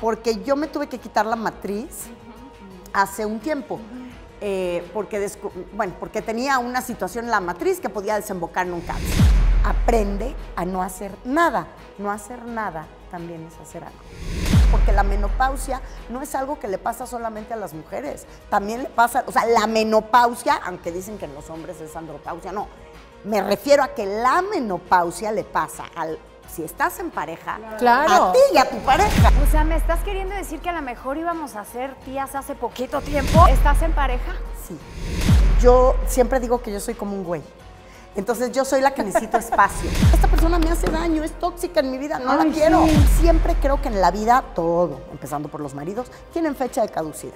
porque yo me tuve que quitar la matriz hace un tiempo. eh, porque, bueno, porque tenía una situación en la matriz que podía desembocar en un cáncer. Aprende a no hacer nada. No hacer nada también es hacer algo. Porque la menopausia no es algo que le pasa solamente a las mujeres. También le pasa, o sea, la menopausia, aunque dicen que en los hombres es andropausia, no. Me refiero a que la menopausia le pasa al, si estás en pareja, Claro. a ti y a tu pareja. O sea, ¿me estás queriendo decir que a lo mejor íbamos a ser tías hace poquito tiempo? ¿Estás en pareja? Sí. Yo siempre digo que yo soy como un güey. Entonces yo soy la que necesito espacio. Esta persona me hace daño, es tóxica en mi vida, no Ay, la quiero. sí. Siempre creo que en la vida todo, empezando por los maridos, tienen fecha de caducidad.